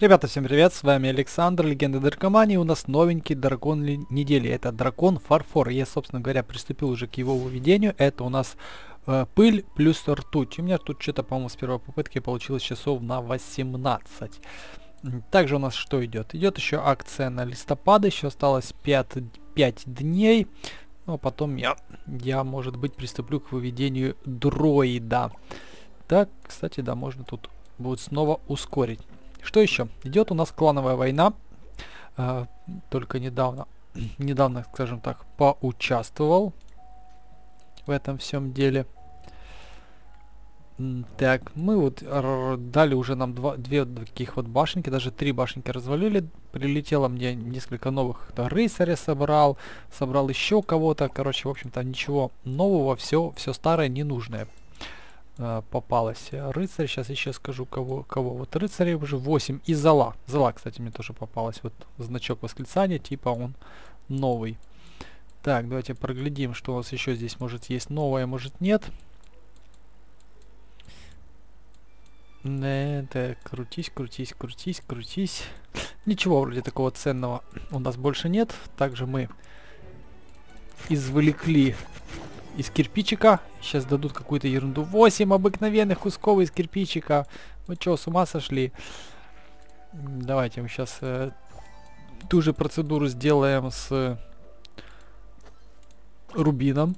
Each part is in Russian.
Ребята, всем привет, с вами Александр, Легенда Даркомании, у нас новенький дракон недели, это дракон Фарфор, я, собственно говоря, приступил уже к его выведению, это у нас э, пыль плюс ртуть, у меня тут что-то, по-моему, с первой попытки получилось часов на 18. Также у нас что идет? Идет еще акция на листопад, еще осталось 5, 5 дней, ну а потом я, я, может быть, приступлю к выведению дроида. Так, кстати, да, можно тут будет снова ускорить. Что еще? Идет у нас клановая война. Э, только недавно, недавно, скажем так, поучаствовал в этом всем деле. Так, мы вот дали уже нам два, две таких вот башенки, даже три башенки развалили. Прилетело мне несколько новых да, рыцаря собрал, собрал еще кого-то. Короче, в общем-то, ничего нового, все, все старое, ненужное э, попалось. Рыцарь, сейчас еще скажу кого. кого. Вот рыцарей уже 8 и зала. Зала, кстати, мне тоже попалась. Вот значок восклицания, типа он новый. Так, давайте проглядим, что у нас еще здесь может есть новое, может нет. Это крутись, крутись, крутись, крутись. Ничего вроде такого ценного у нас больше нет. Также мы извлекли из кирпичика. Сейчас дадут какую-то ерунду. 8 обыкновенных кусков из кирпичика. Вы что, с ума сошли? Давайте мы сейчас э, ту же процедуру сделаем с э, рубином.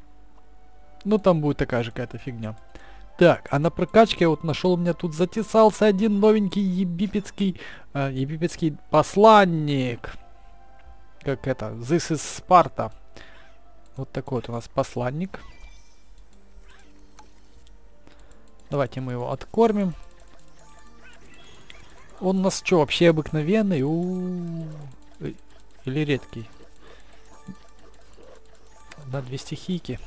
Ну, там будет такая же какая-то фигня. Так, а на прокачке вот нашел у меня тут затесался один новенький египетский, э, египетский посланник. Как это? This is Sparta. Вот такой вот у нас посланник. Давайте мы его откормим. Он у нас что, вообще обыкновенный? У -у -у. Или редкий? На две стихийки.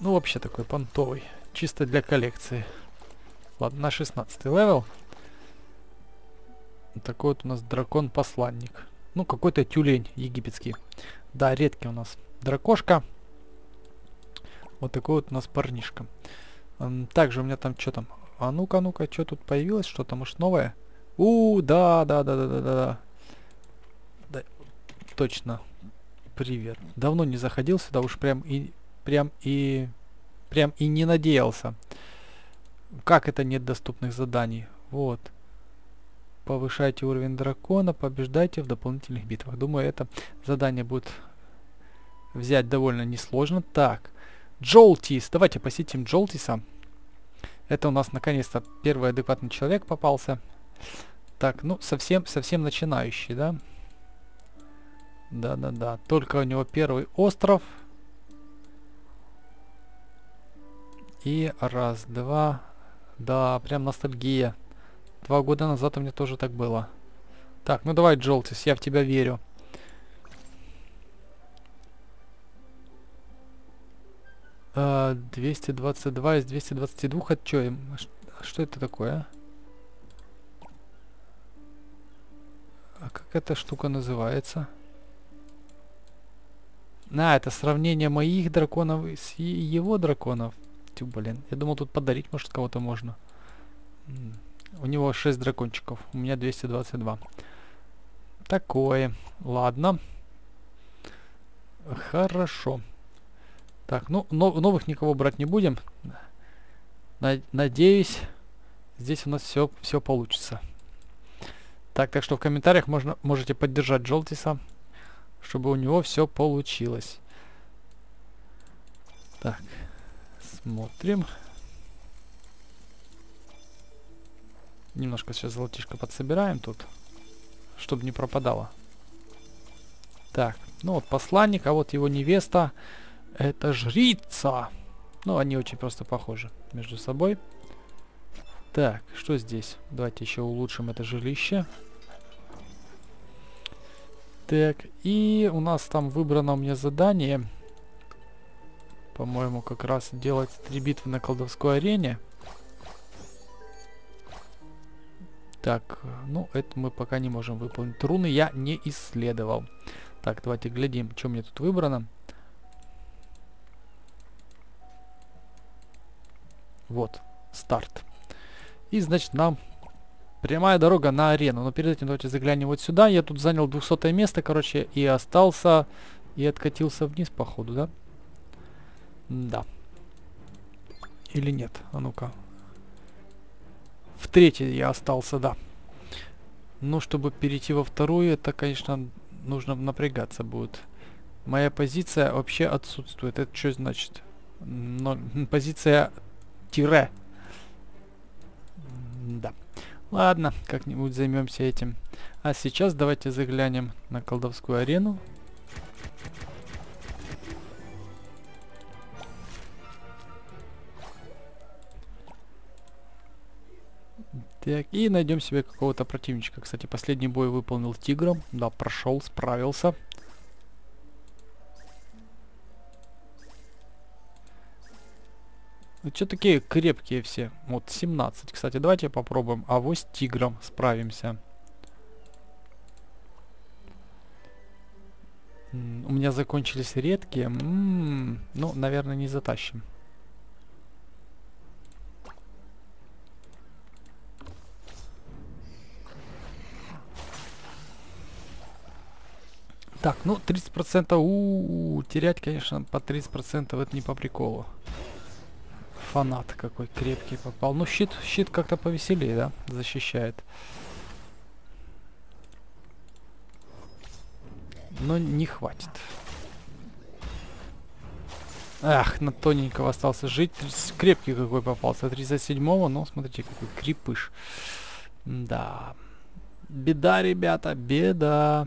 Ну, вообще такой понтовый. Чисто для коллекции. Ладно, на 16 level. Такой вот у нас дракон-посланник. Ну, какой-то тюлень египетский. Да, редкий у нас. Дракошка. Вот такой вот у нас парнишка. Также у меня там что там? А ну-ка, ну-ка, что тут появилось? Что-то, может, новое? У, да, да, да, да, да, да. Да, точно. Привет. Давно не заходил сюда, уж прям и прям и прям и не надеялся. Как это нет доступных заданий? Вот. Повышайте уровень дракона, побеждайте в дополнительных битвах. Думаю, это задание будет взять довольно несложно. Так, Джолтис. Давайте посетим Джолтиса. Это у нас наконец-то первый адекватный человек попался. Так, ну, совсем, совсем начинающий, да? Да-да-да. Только у него первый остров. И раз, два. Да, прям ностальгия. Два года назад у меня тоже так было. Так, ну давай, Джолтис, я в тебя верю. Uh, 222 из 222 от чё? Что это такое? А как эта штука называется? А, это сравнение моих драконов с его драконов. Тю, блин. Я думал, тут подарить, может, кого-то можно. У него 6 дракончиков. У меня 222. Такое. Ладно. Хорошо. Так, ну, но, новых никого брать не будем. Надеюсь, здесь у нас все, все получится. Так, так что в комментариях можно, можете поддержать Джолтиса, чтобы у него все получилось. Так, смотрим. Немножко сейчас золотишко подсобираем тут, чтобы не пропадало. Так, ну вот посланник, а вот его невеста. Это жрица. Ну, они очень просто похожи между собой. Так, что здесь? Давайте еще улучшим это жилище. Так, и у нас там выбрано у меня задание. По-моему, как раз делать три битвы на колдовской арене. Так, ну, это мы пока не можем выполнить. Руны я не исследовал. Так, давайте глядим, что мне тут выбрано. Вот, старт. И, значит, нам Прямая дорога на арену. Но перед этим давайте заглянем вот сюда. Я тут занял 200 место, короче, и остался... И откатился вниз, походу, да? Да. Или нет? А ну-ка. В третьей я остался, да. Ну, чтобы перейти во вторую, это, конечно, нужно напрягаться будет. Моя позиция вообще отсутствует. Это что значит? Но, позиция тире. Да. Ладно, как-нибудь займемся этим. А сейчас давайте заглянем на колдовскую арену. Так, и найдем себе какого-то противничка. Кстати, последний бой выполнил тигром. Да, прошел, справился. Ну, что такие крепкие все? Вот, 17. Кстати, давайте попробуем. А с тигром справимся. У меня закончились редкие. -м, ну, наверное, не затащим. Так, ну 30% у, -у, -у терять, конечно, по 30% это не по приколу. Фанат какой крепкий попал. Ну щит, щит как-то повеселее, да, защищает. Но не хватит. Ах, на тоненького остался жить. Крепкий какой попался. 37-го, но смотрите, какой крепыш. Да. Беда, ребята, беда.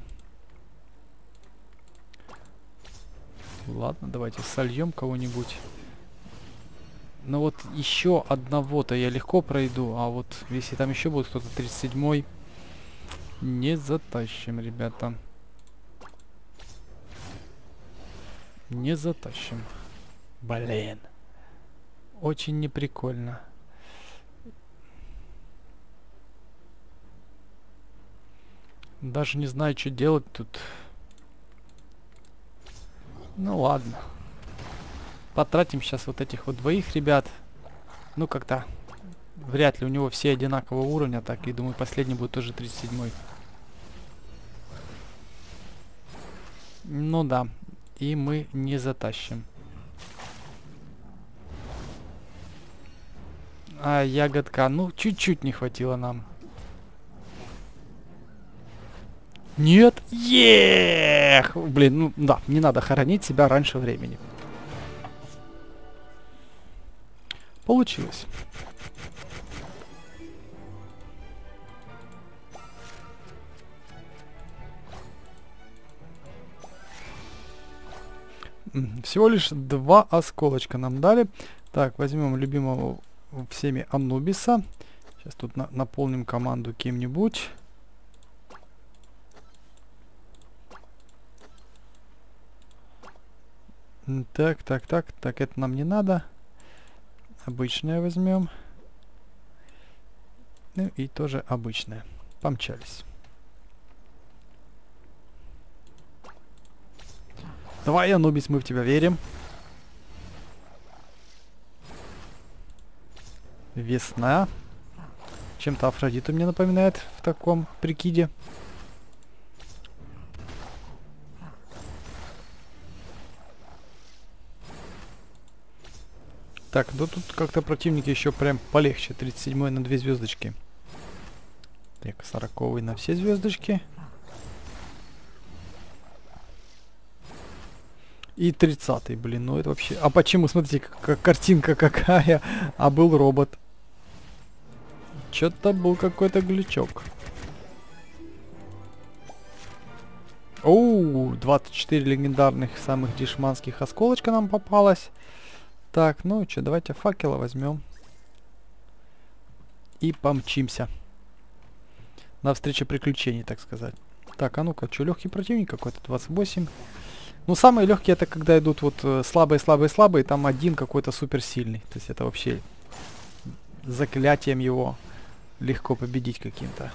Ладно, давайте сольем кого-нибудь. Ну вот еще одного-то я легко пройду, а вот если там еще будет кто-то 37-й, не затащим, ребята. Не затащим. Блин. Очень неприкольно. Даже не знаю, что делать тут. Ну ладно. Потратим сейчас вот этих вот двоих ребят. Ну как-то вряд ли у него все одинакового уровня. Так, и думаю, последний будет тоже 37 -й. Ну да. И мы не затащим. А, ягодка. Ну, чуть-чуть не хватило нам. Нет. Ех! Блин, ну да, не надо хоронить себя раньше времени. Получилось. Всего лишь два осколочка нам дали. Так, возьмем любимого всеми Анубиса. Сейчас тут на наполним команду кем-нибудь. Так, так, так, так, это нам не надо. Обычное возьмем. Ну и тоже обычное. Помчались. Давай, Анубис, мы в тебя верим. Весна. Чем-то Афродиту мне напоминает в таком прикиде. Так, да тут как-то противники еще прям полегче. 37 на 2 звездочки. Так, 40 на все звездочки. И 30 блин, ну это вообще... А почему, смотрите, как картинка какая, а был робот. Что-то был какой-то глючок. Оу, 24 легендарных самых дешманских осколочка нам попалось. Так, ну что, давайте факела возьмем. И помчимся. На встречу приключений, так сказать. Так, а ну-ка, что, легкий противник какой-то, 28. Ну, самые легкие это когда идут вот э, слабые, слабые, слабые, там один какой-то суперсильный. То есть это вообще заклятием его легко победить каким-то.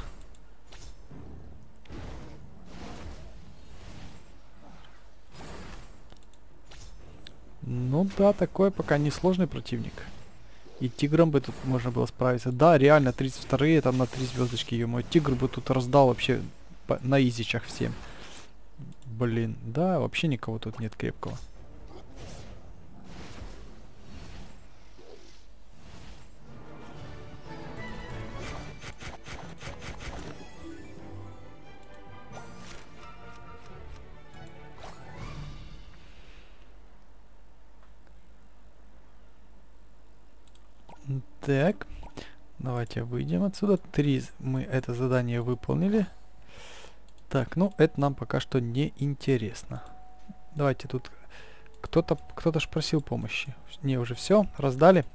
Ну да, такой пока несложный противник. И тигром бы тут можно было справиться. Да, реально, 32-е там на 3 звездочки, ё Тигр бы тут раздал вообще по, на изичах всем. Блин, да, вообще никого тут нет крепкого. Так, давайте выйдем отсюда. Три мы это задание выполнили. Так, ну это нам пока что не интересно. Давайте тут кто-то кто-то ж просил помощи. Не, уже все, раздали.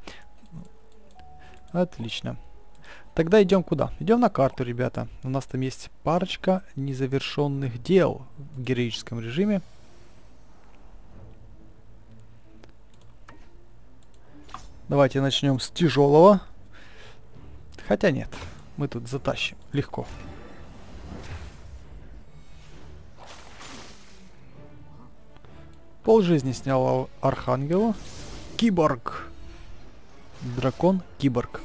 Отлично. Тогда идем куда? Идем на карту, ребята. У нас там есть парочка незавершенных дел в героическом режиме. Давайте начнем с тяжелого. Хотя нет, мы тут затащим легко. Пол жизни снял Архангела. Киборг. Дракон Киборг.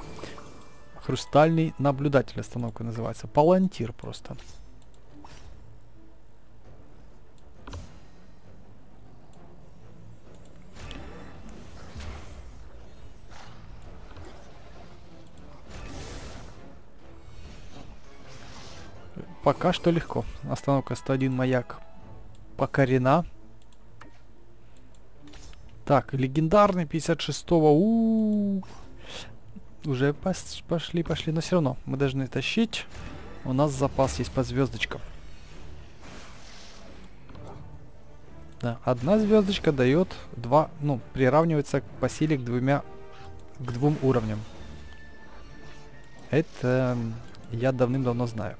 Хрустальный наблюдатель остановка называется. Палантир просто. Пока что легко. Остановка 101 маяк покорена. Так, легендарный 56-го. У -у -у. Уже пошли, пошли. Но все равно мы должны тащить. У нас запас есть по звездочкам. Да, одна звездочка дает два, ну, приравнивается по силе к двумя, к двум уровням. Это я давным-давно знаю.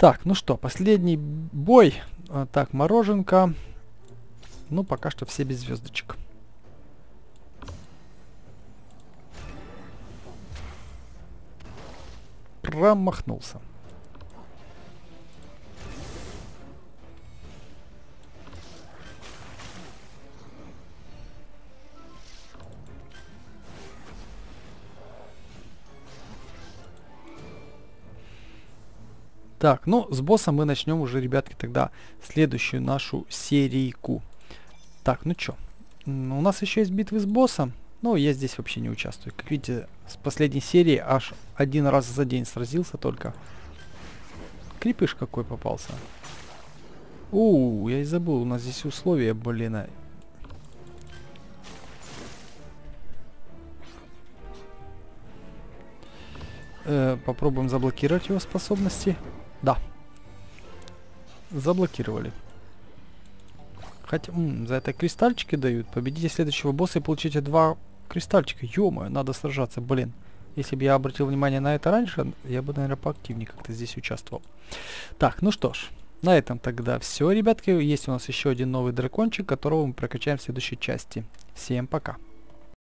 Так, ну что, последний бой. А, так, мороженка. Ну, пока что все без звездочек. Промахнулся. Так, ну, с боссом мы начнем уже, ребятки, тогда следующую нашу серийку. Так, ну чё, у нас еще есть битвы с боссом. Ну, я здесь вообще не участвую. Как видите, с последней серии аж один раз за день сразился только. Крепыш какой попался. У, я и забыл, у нас здесь условия, блин. А. Э, попробуем заблокировать его способности. Да. Заблокировали. Хотя, м, за это кристальчики дают. Победите следующего босса и получите два кристальчика. ё надо сражаться, блин. Если бы я обратил внимание на это раньше, я бы, наверное, поактивнее как-то здесь участвовал. Так, ну что ж. На этом тогда все, ребятки. Есть у нас еще один новый дракончик, которого мы прокачаем в следующей части. Всем пока.